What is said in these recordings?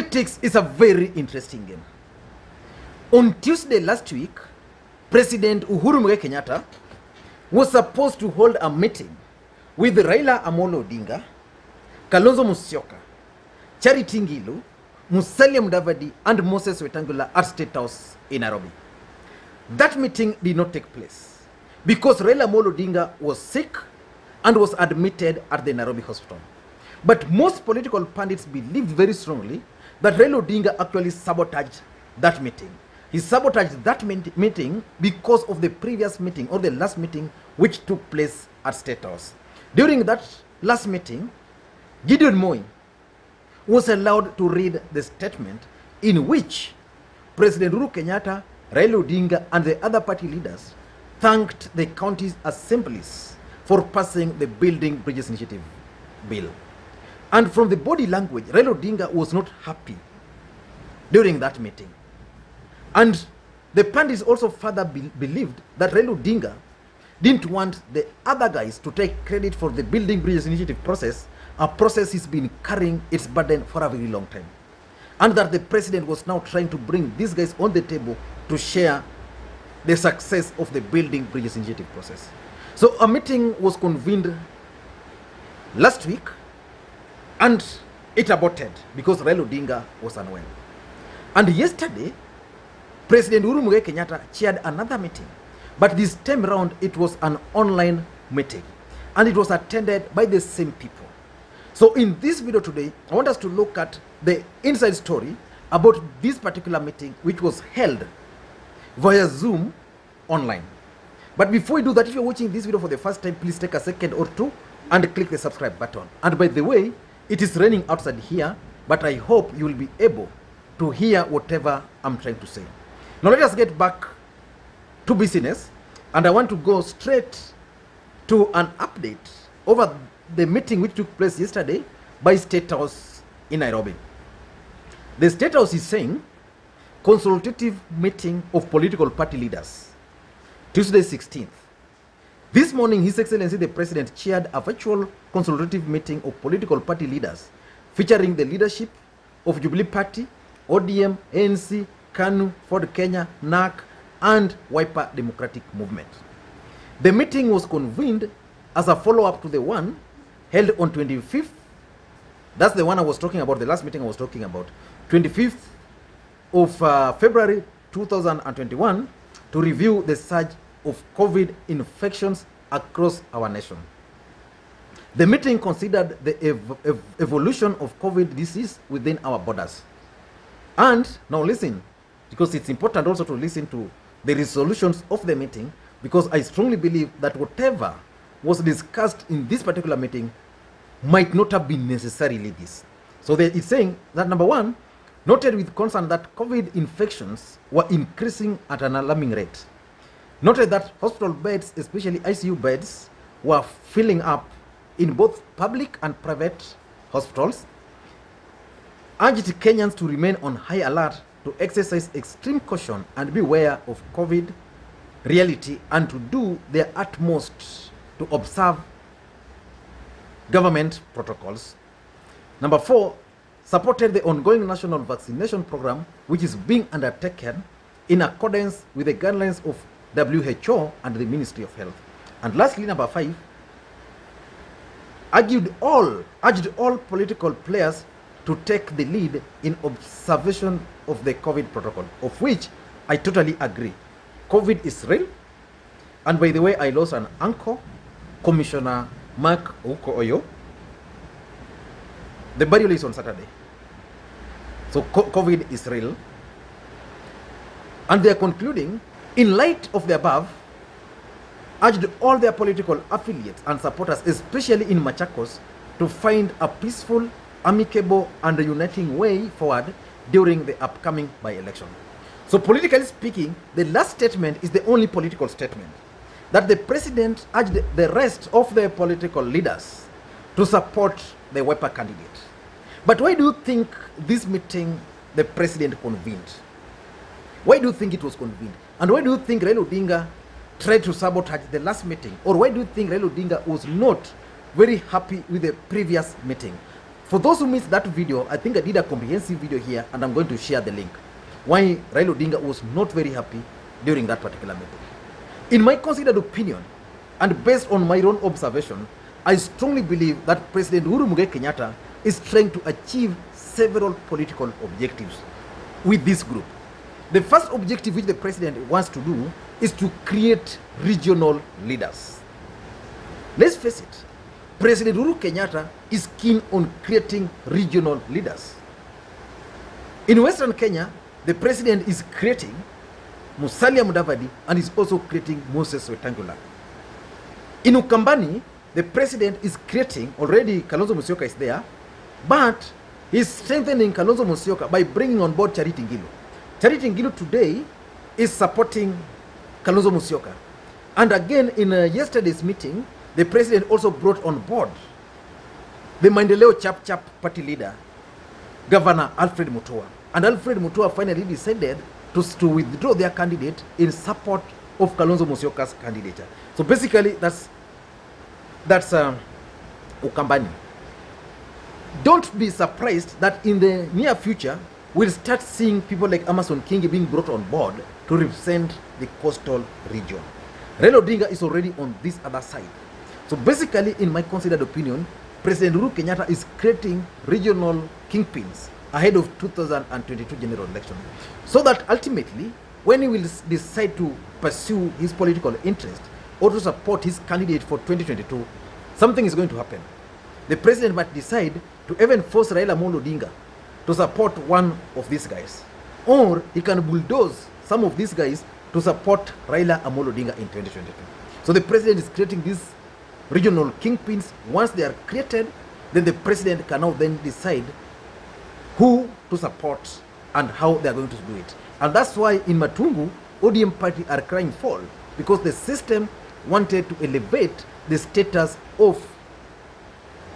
Politics is a very interesting game. On Tuesday last week, President Uhuru Mwe Kenyatta was supposed to hold a meeting with Raila Amolo Odinga, Kalonzo Musyoka, Charity Ngilu, Musalia Mudavadi, and Moses Wetangula at State House in Nairobi. That meeting did not take place because Raila Amolo Odinga was sick and was admitted at the Nairobi hospital. But most political pundits believed very strongly that Raila Odinga actually sabotaged that meeting. He sabotaged that meeting because of the previous meeting or the last meeting which took place at State House. During that last meeting, Gideon Moi was allowed to read the statement in which President Uhuru Kenyatta, Raila Odinga, and the other party leaders thanked the county's assemblies for passing the Building Bridges Initiative bill. And from the body language, Raila Odinga was not happy during that meeting. And the pundits also further be- believed that Raila Odinga didn't want the other guys to take credit for the Building Bridges Initiative process, a process he's been carrying its burden for a very long time. And that the president was now trying to bring these guys on the table to share the success of the Building Bridges Initiative process. So a meeting was convened last week and it aborted because Raila Odinga was unwell. And yesterday, President Uhuru Kenyatta chaired another meeting, but this time around it was an online meeting, and it was attended by the same people. So in this video today, I want us to look at the inside story about this particular meeting, which was held via Zoom online. But before we do that, if you're watching this video for the first time, please take a second or two and click the subscribe button. And by the way, it is raining outside here, but I hope you will be able to hear whatever I'm trying to say. Now let us get back to business, and I want to go straight to an update over the meeting which took place yesterday by State House in Nairobi. The State House is saying consultative meeting of political party leaders, Tuesday 16th. This morning, His Excellency the President chaired a virtual consultative meeting of political party leaders featuring the leadership of Jubilee Party, ODM, ANC, KANU, Ford Kenya, NARC, and Wiper Democratic Movement. The meeting was convened as a follow up to the one held on 25th. That's the one I was talking about, the last meeting I was talking about. 25th of uh, February 2021 to review the surge of COVID infections across our nation. The meeting considered the ev- ev- evolution of COVID disease within our borders. And now listen, because it's important also to listen to the resolutions of the meeting, because I strongly believe that whatever was discussed in this particular meeting might not have been necessarily this. So they, it's saying that number one, noted with concern that COVID infections were increasing at an alarming rate. Noted that hospital beds, especially ICU beds, were filling up in both public and private hospitals. Urged Kenyans to remain on high alert to exercise extreme caution and beware of COVID reality and to do their utmost to observe government protocols. Number four, supported the ongoing national vaccination program, which is being undertaken in accordance with the guidelines of WHO and the Ministry of Health. And lastly, number five, argued all urged all political players to take the lead in observation of the COVID protocol, of which I totally agree. COVID is real, and by the way, I lost an uncle, Commissioner Mark Uko Oyo. The burial is on Saturday. So COVID is real. And they are concluding, in light of the above, urged all their political affiliates and supporters, especially in Machakos, to find a peaceful, amicable, and uniting way forward during the upcoming by election. So, politically speaking, the last statement is the only political statement that the president urged the rest of the political leaders to support the Wiper candidate. But why do you think this meeting the president convened? Why do you think it was convened? And why do you think Raila Odinga tried to sabotage the last meeting? Or why do you think Raila Odinga was not very happy with the previous meeting? For those who missed that video, I think I did a comprehensive video here and I'm going to share the link. Why Raila Odinga was not very happy during that particular meeting. In my considered opinion, and based on my own observation, I strongly believe that President Uhuru Mugai Kenyatta is trying to achieve several political objectives with this group. The first objective which the president wants to do is to create regional leaders. Let's face it, President Uhuru Kenyatta is keen on creating regional leaders. In Western Kenya, the president is creating Musalia Mudavadi and is also creating Moses Wetangula. In Ukambani, the president is creating, already Kalonzo Musyoka is there, but he's strengthening Kalonzo Musyoka by bringing on board Charity Ngilu. Charity Ngilu today is supporting Kalonzo Musyoka. And again, in uh, yesterday's meeting, the president also brought on board the Maendeleo Chap Chap party leader, Governor Alfred Mutua. And Alfred Mutua finally decided to, to withdraw their candidate in support of Kalonzo Musyoka's candidature. So basically, that's that's um, Ukambani. Don't be surprised that in the near future, we'll start seeing people like Amason Kingi being brought on board to represent the coastal region. Raila Odinga is already on this other side. So basically, in my considered opinion, President Uhuru Kenyatta is creating regional kingpins ahead of 2022 general election. So that ultimately, when he will decide to pursue his political interest or to support his candidate for 2022, something is going to happen. The president might decide to even force Raila Amolo Odinga to support one of these guys. Or he can bulldoze some of these guys to support Raila Amolo Odinga in 2022. So the president is creating these regional kingpins. Once they are created, then the president can now then decide who to support and how they are going to do it. And that's why in Matungu, ODM party are crying foul because the system wanted to elevate the status of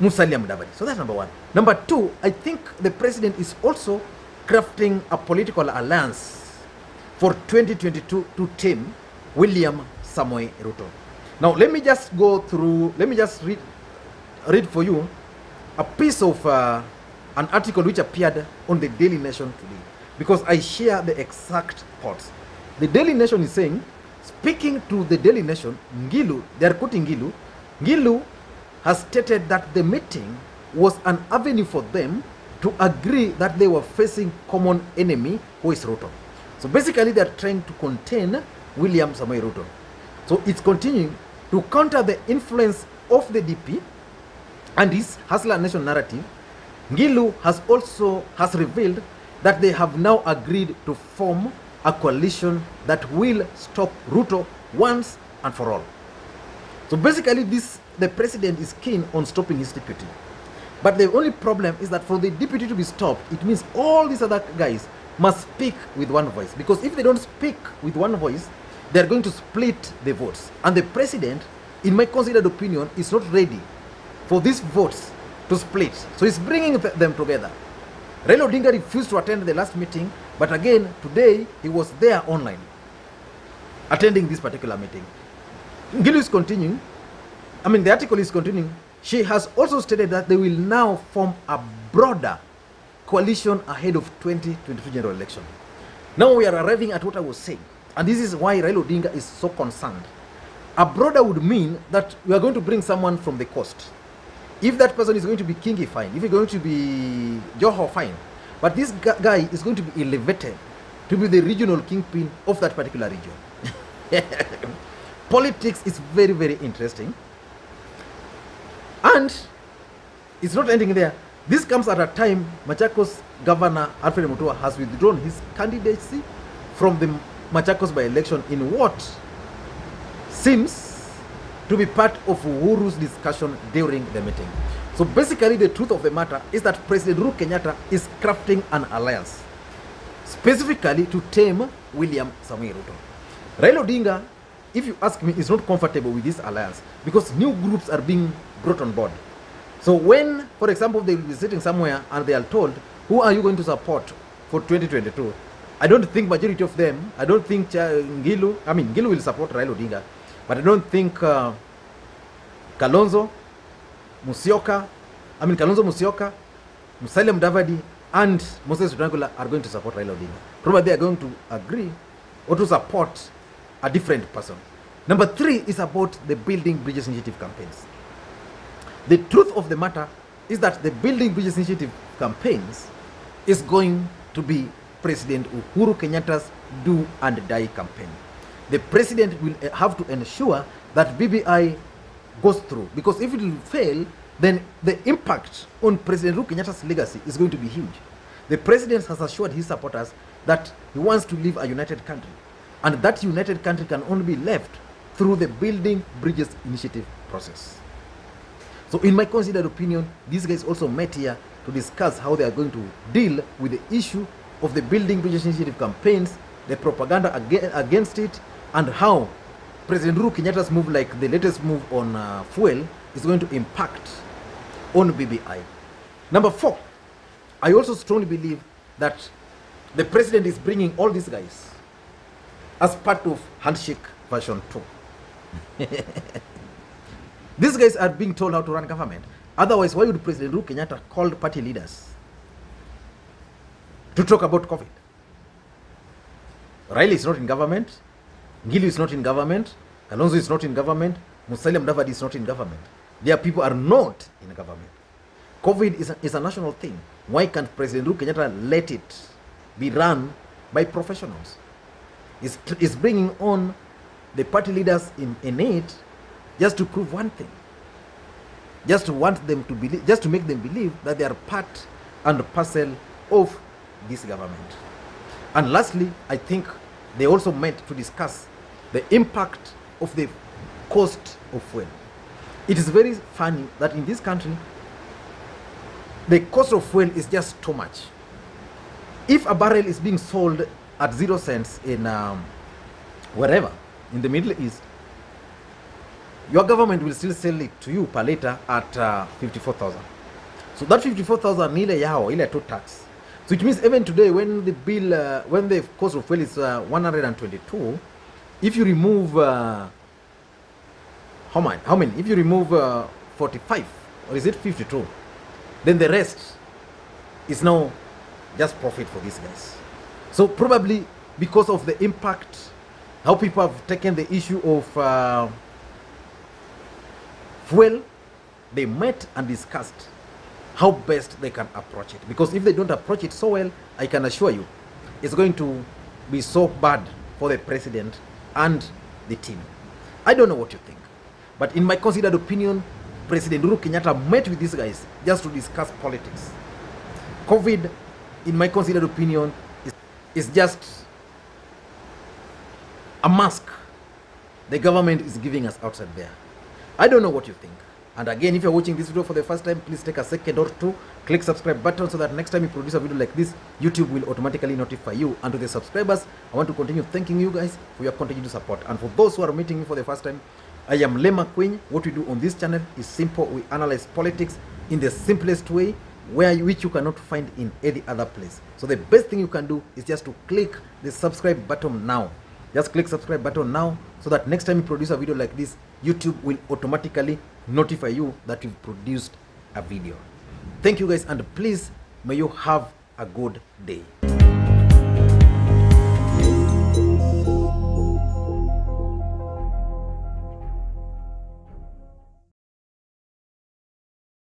Musalia Mudavadi. So that's number one. Number two, I think the president is also crafting a political alliance for 2022 to tame William Samoei Ruto. Now let me just go through. Let me just read read for you a piece of uh, an article which appeared on the Daily Nation today because I share the exact thoughts. The Daily Nation is saying, speaking to the Daily Nation, Ngilu, they are quoting Ngilu, Ngilu has stated that the meeting was an avenue for them to agree that they were facing common enemy who is Ruto. So basically they are trying to contain William Samoei Ruto. So it's continuing to counter the influence of the DP and his Hustler Nation narrative, Ngilu has also has revealed that they have now agreed to form a coalition that will stop Ruto once and for all. So basically, this the president is keen on stopping his deputy. But the only problem is that for the deputy to be stopped, it means all these other guys must speak with one voice. Because if they don't speak with one voice, they're going to split the votes. And the president, in my considered opinion, is not ready for these votes to split. So he's bringing them together. Raila Odinga refused to attend the last meeting, but again, today he was there online, attending this particular meeting. Ngilu is continuing. I mean, the article is continuing. She has also stated that they will now form a broader coalition ahead of 2022 general election. Now we are arriving at what I was saying, and this is why Raila Odinga is so concerned. A broader would mean that we are going to bring someone from the coast. If that person is going to be Kingi, fine. If he's going to be Joho, fine. But this guy is going to be elevated to be the regional kingpin of that particular region. Politics is very, very interesting. And it's not ending there. This comes at a time Machakos Governor Alfred Mutua has withdrawn his candidacy from the Machakos by election in what seems to be part of Uhuru's discussion during the meeting. So basically, the truth of the matter is that President Uhuru Kenyatta is crafting an alliance specifically to tame William Samoei Ruto. Raila Odinga, if you ask me, is not comfortable with this alliance because new groups are being brought on board. So when, for example, they will be sitting somewhere and they are told, who are you going to support for 2022? I don't think majority of them, I don't think Cha- Ngilu, I mean, Ngilu will support Raila Odinga, but I don't think uh, Kalonzo, Musyoka, I mean, Kalonzo Musyoka, Musalia Mudavadi and Moses Wetangula are going to support Raila Odinga. Probably they are going to agree or to support a different person. Number three is about the Building Bridges Initiative campaigns. The truth of the matter is that the Building Bridges Initiative campaigns is going to be President Uhuru Kenyatta's do and die campaign. The president will uh, have to ensure that BBI goes through because if it will fail, then the impact on President Uhuru Kenyatta's legacy is going to be huge. The president has assured his supporters that he wants to leave a united country, and that united country can only be left through the Building Bridges Initiative process. So, in my considered opinion, these guys also met here to discuss how they are going to deal with the issue of the Building Bridges Initiative campaigns, the propaganda aga- against it, and how President Uhuru Kenyatta's move, like the latest move on uh, fuel, is going to impact on BBI. Number four, I also strongly believe that the president is bringing all these guys as part of handshake version 2. These guys are being told how to run government. Otherwise, why would President Uhuru Kenyatta call party leaders to talk about COVID? Raila is not in government. Ngilu is not in government. Kalonzo is not in government. Musalia Mudavadi is not in government. Their people are not in government. COVID is a, is a national thing. Why can't President Uhuru Kenyatta let it be run by professionals? Is is bringing on the party leaders in, in it just to prove one thing. Just to want them to believe just to make them believe that they are part and parcel of this government. And lastly i think they also meant to discuss the impact of the cost of fuel. It is very funny that in this country the cost of fuel is just too much. If a barrel is being sold at zero cents in um, wherever in the middle east your government will still sell it to you per liter at uh, 54,000. So that 54,000 ni ile yao, ile tu tax. So it means even today when the bill, uh, when the cost of fuel is uh, 122, if you remove, uh, how many, how many? If you remove uh, 45, or is it 52, then the rest is now just profit for these guys. So probably because of the impact, how people have taken the issue of uh, fuel, they met and discussed how best they can approach it. Because if they don't approach it so well, I can assure you, it's going to be so bad for the president and the team. I don't know what you think, but in my considered opinion, President Uhuru Kenyatta met with these guys just to discuss politics. COVID, in my considered opinion, is, is just a mask the government is giving us outside there. I don't know what you think. And again, if you're watching this video for the first time, please take a second or two, click subscribe button so that next time you produce a video like this, YouTube will automatically notify you. And to the subscribers, I want to continue thanking you guys for your continued support. And for those who are meeting me for the first time, I am Lee Makwiny. What we do on this channel is simple. We analyze politics in the simplest way, where which you cannot find in any other place. So the best thing you can do is just to click the subscribe button now. Just click subscribe button now so that next time you produce a video like this, YouTube will automatically notify you that you've produced a video. Thank you guys and please may you have a good day.